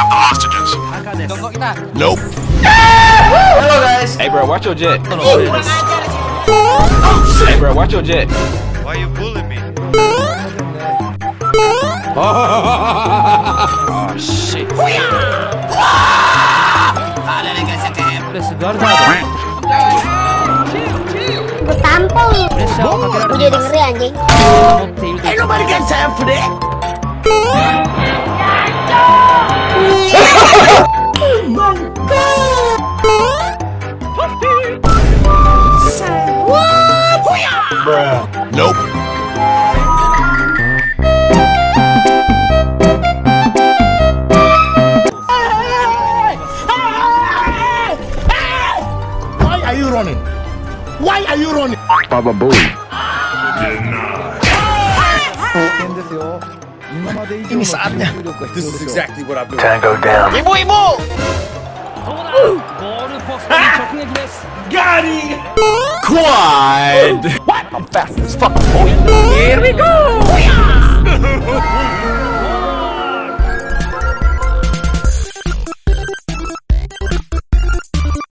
have the hostages. Nope. Hello, guys. Hey, bro, watch your jet. Oh, oh hey, bro, watch your jet. Why you bullying me? oh, shit. Preso, Ketampung Udah denger anjing Ain't nobody gets half for that Nope. Why are you running? Baba are you Ini saatnya. This is exactly what I've been. Tango down. Ibu, ibu. Gari quad! What? I'm fast as fuck. Here we go!